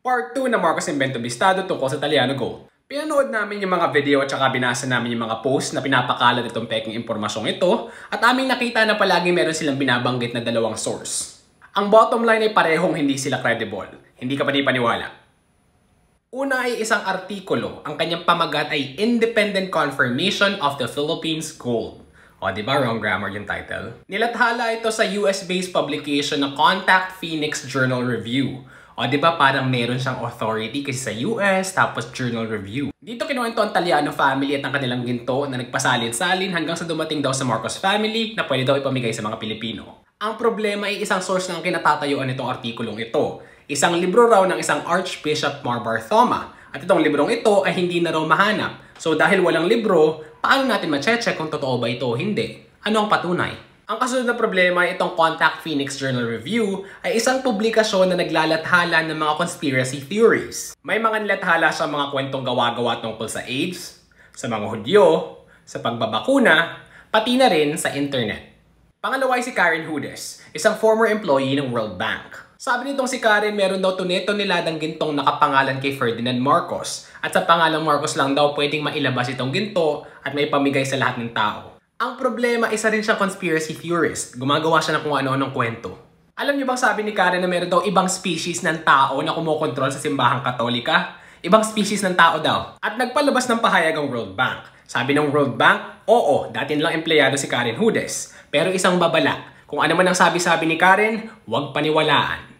Part 2 ng Marcos Invento Bistado tungkol sa Italiano Gold. Pinanood namin yung mga video at saka binasa namin yung mga post na pinapakalat itong peking impormasyong ito at aming nakita na palagi meron silang binabanggit na dalawang source. Ang bottom line ay parehong hindi sila credible. Hindi ka pa di paniwala. Una ay isang artikulo. Ang kanyang pamagat ay Independent Confirmation of the Philippines Gold. O, di ba? Wrong grammar yung title. Nilathala ito sa US-based publication na Contact Phoenix Journal Review. O, di ba parang meron siyang authority kasi sa US, tapos Journal Review. Dito kinuwento ang Taliano family at ang kanilang ginto na nagpasalin-salin hanggang sa dumating daw sa Marcos family na pwede daw ipamigay sa mga Pilipino. Ang problema ay isang source ng kinatatayuan nitong artikulong ito. Isang libro raw ng isang Archbishop Mar Barthoma. At itong librong ito ay hindi na raw mahanap. So dahil walang libro, paano natin ma-check kung totoo ba ito o hindi? Ano ang patunay? Ang kasunod na problema ay itong Contact Phoenix Journal Review ay isang publikasyon na naglalathala ng mga conspiracy theories. May mga nilathala sa mga kwentong gawa-gawa tungkol sa AIDS, sa mga Hudyo, sa pagbabakuna, pati na rin sa internet. Pangalawa ay si Karen Hudes, isang former employee ng World Bank. Sabi nitong si Karen, meron daw tuneto niladang gintong nakapangalan kay Ferdinand Marcos. At sa pangalang Marcos lang daw pwedeng mailabas itong ginto at may pamigay sa lahat ng tao. Ang problema, isa rin siyang conspiracy theorist. Gumagawa siya ng kung ano-anong kwento. Alam niyo bang sabi ni Karen na meron daw ibang species ng tao na kumokontrol sa simbahang katolika? Ibang species ng tao daw. At nagpalabas ng pahayag ang World Bank. Sabi ng World Bank, oo, dati nilang empleyado si Karen Hudes. Pero isang babala. Kung ano man ang sabi-sabi ni Karen, huwag paniwalaan.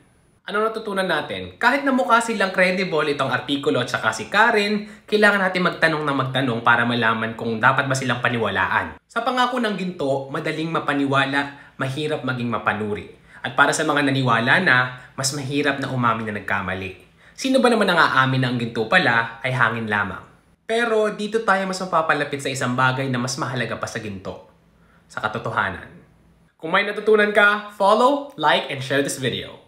Ano natutunan natin? Kahit na mukha silang credible itong artikulo at saka si Karen, kailangan natin magtanong na magtanong para malaman kung dapat ba silang paniwalaan. Sa pangako ng ginto, madaling mapaniwala, mahirap maging mapanuri. At para sa mga naniwala na, mas mahirap na umamin na nagkamali. Sino ba naman ang aamin na ang ginto pala ay hangin lamang? Pero dito tayo mas mapapalapit sa isang bagay na mas mahalaga pa sa ginto. Sa katotohanan. Kung may natutunan ka, follow, like, and share this video.